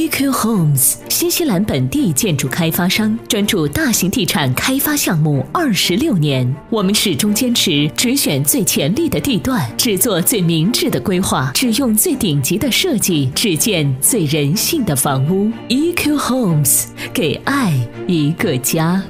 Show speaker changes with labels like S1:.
S1: EQ Homes，新西兰本地建筑开发商，专注大型地产开发项目二十六年。我们始终坚持只选最潜力的地段，只做最明智的规划，只用最顶级的设计，只建最人性的房屋。EQ Homes，给爱一个家。